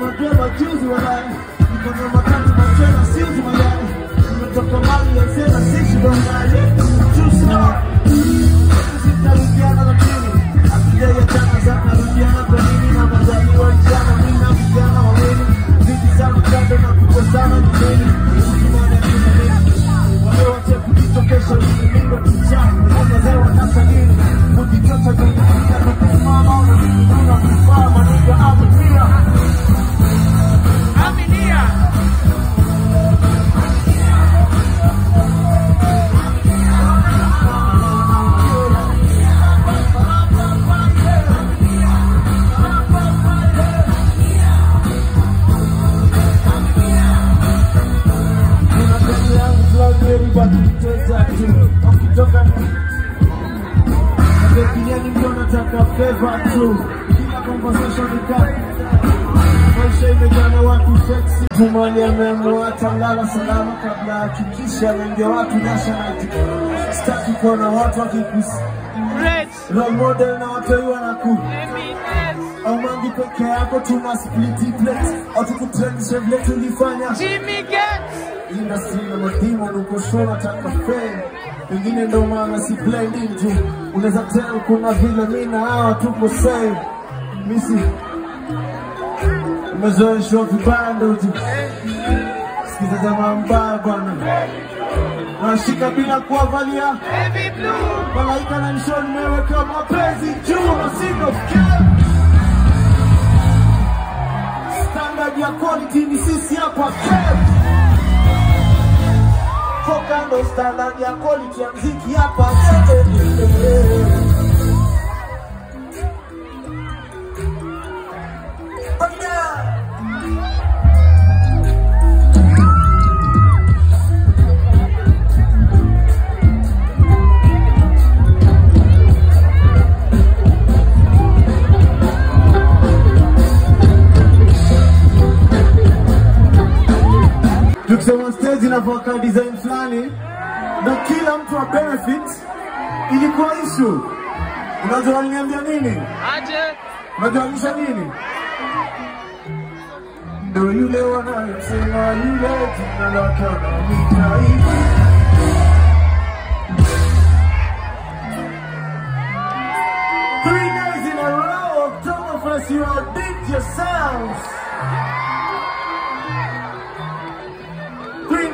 Mapema juzi walai Mikono matatu machela sizi mayai Nimetoka mali ya sena sisi dongali Tusa Sitarudiana lakini Akija ya chana sana rudiana kwa nini? Na mazaliwa jana Mimi na vijana wawili Zidi sana kando na kubwa sana nyumbani Usimane kuna nini Wale wote kujitokesha mimi mingo kichana Wazee wanasa nini? Kujitocha kwenye Tumani ameamua talala salama kabla hakikisha wengi watu nationality. Sitaki kuona watu wakikusi role model na watoi wanaku Eminence. Peke yako tuna split plate au tukutrendisha vile Jimmy Gates. industry na madhima ukoshona taka fame pengine ndo maana si blending tu unaweza tell kuna vile mi na hawa tuko same misi umezoeshwa vibando tu sikiza jamaa mbaya bwana nashika bila kuwavalia. Malaika na nishoni nimeweka mapenzi juu na single standard ya quality ni sisi hapa Kev. foka standard ya quality ya mziki hapa design fulani na kila mtu wa benefit ilikuwa issue. Unajua waliniambia nini? Aje. Unajua nini? Ndo yule wanayosema yule jina lake wanamwita hivi. Three days in a row, Oktoberfest, you outdid yourselves.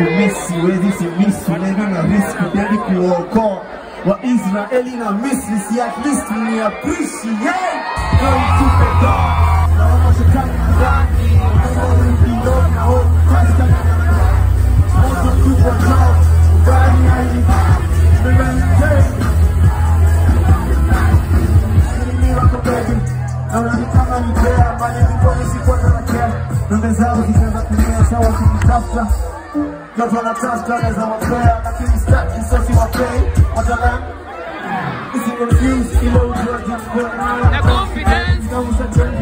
Wezi si misi, ulevi na riski, dedi kuokoa wa Israeli na Misri, si at least ni appreciate. To the God. Naona shetani ndani, naona ulilo na Christ ananiambia. Moto kubwa jao, ubani hali, nimemteka. Watu wanatafuta naweza wapea, lakini sitaki sasi wapei. Watala Isi confused, ile ujuaji mkoa nayo. Na confidence. Kama usachange unapewa,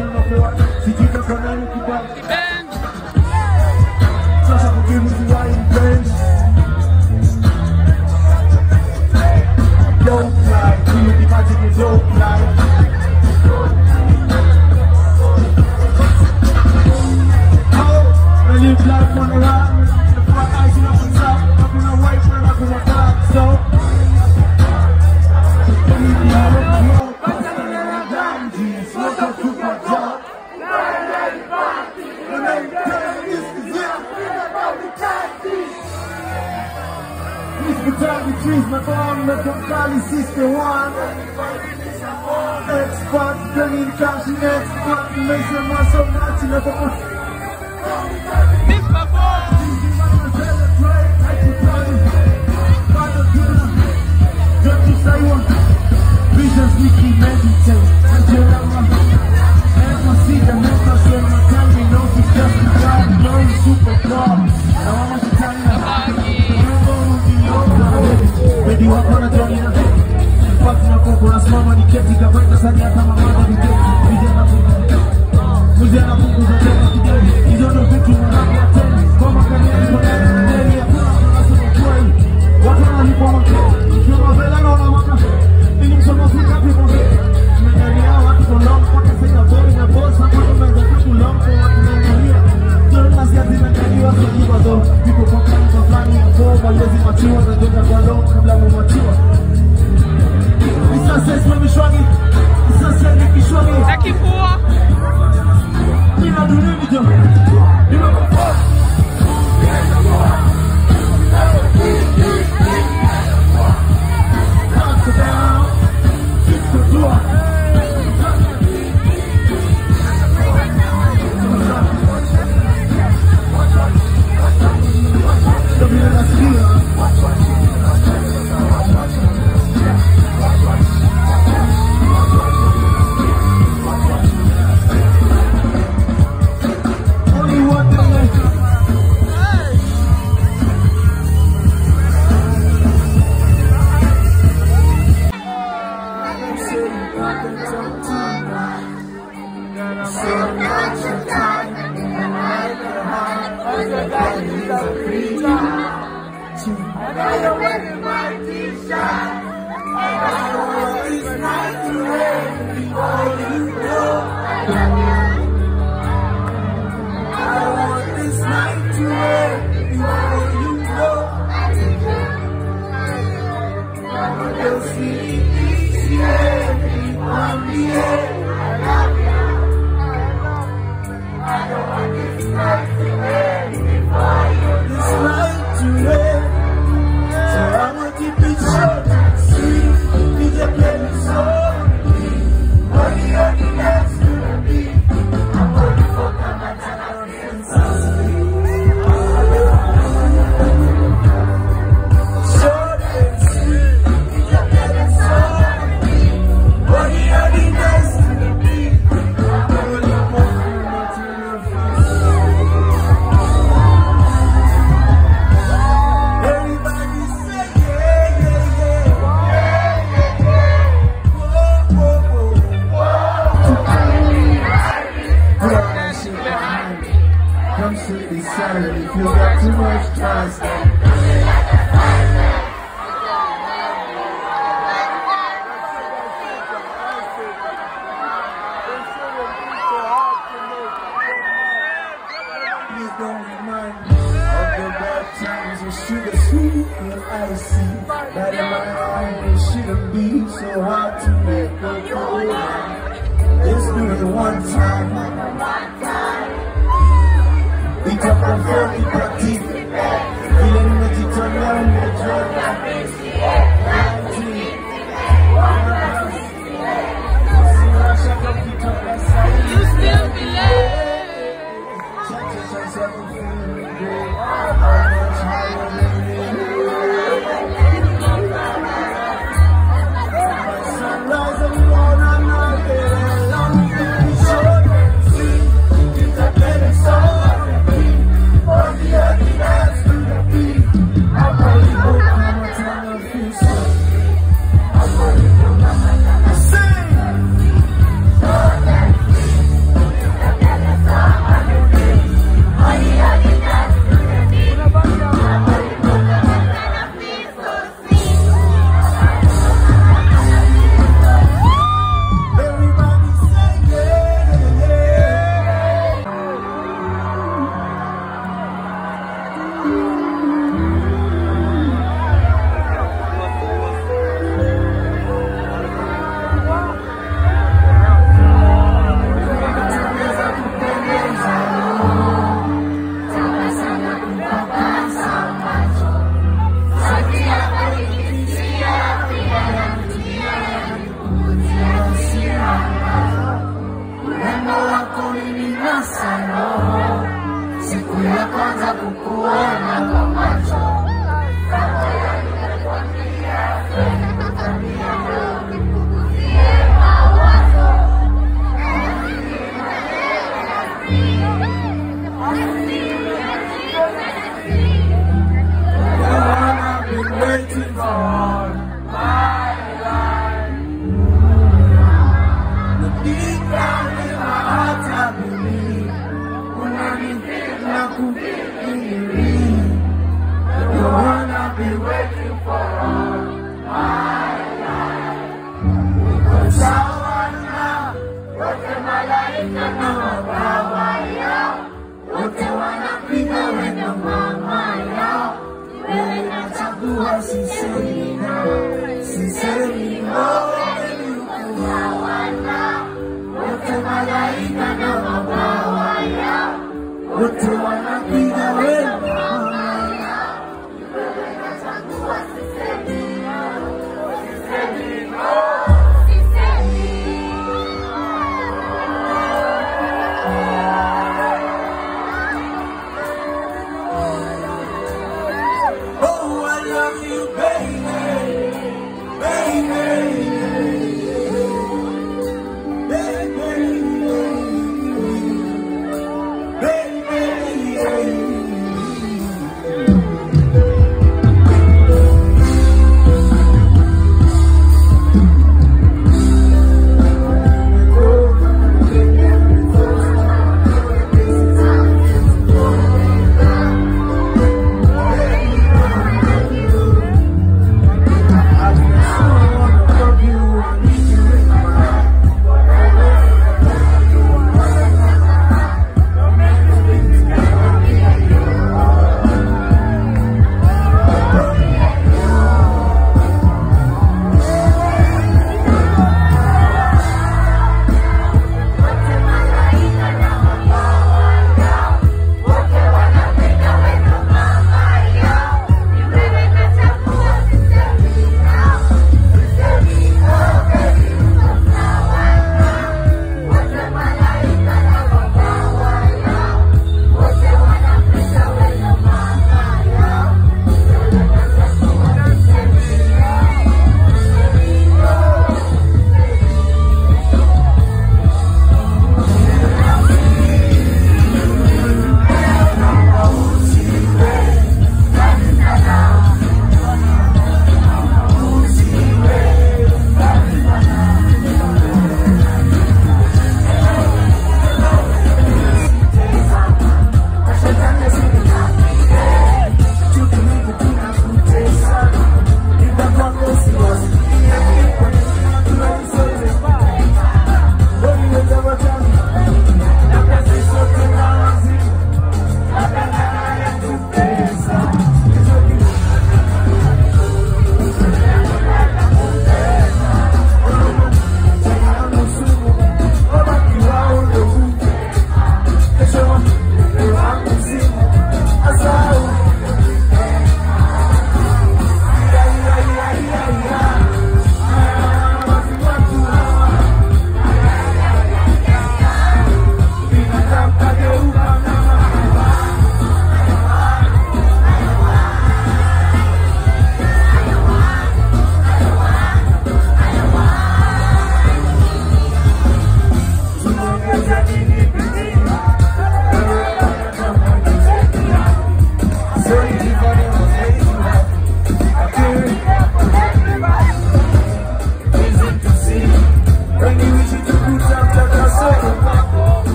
Kali sister one. Expert, bringing cash in my so much in necessary. If you got too much please don't remind me of the bad times icy. That in my it shouldn't be so hard to let go. Just do one time. Itakuwa vile nachagua sisemi na sisemi no, baby uko sawa na wote malaika na mabawa yao,